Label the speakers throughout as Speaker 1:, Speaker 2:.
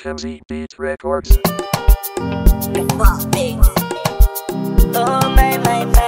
Speaker 1: Timsy Beat Records.
Speaker 2: Oh,
Speaker 3: man, man, man.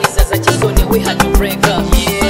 Speaker 3: we had to break up. Yeah.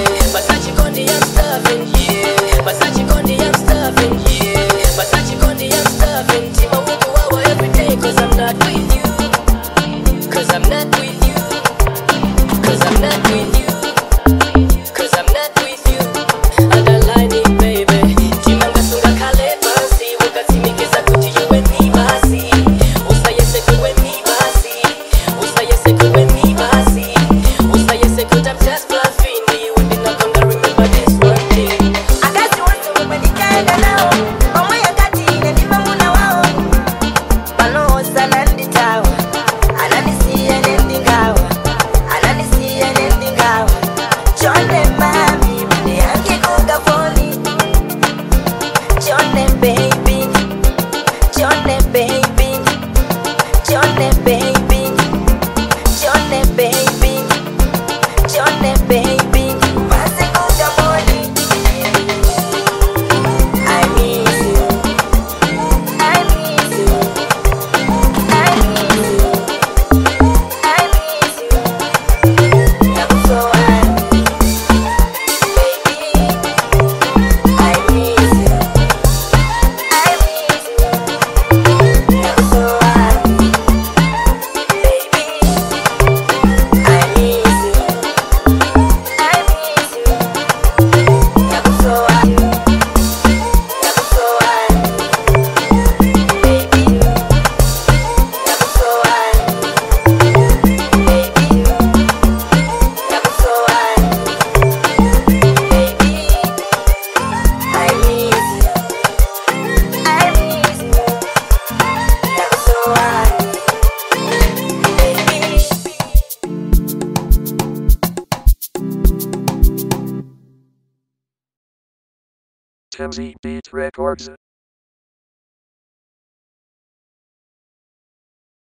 Speaker 3: baby.
Speaker 1: MZ Beat Records.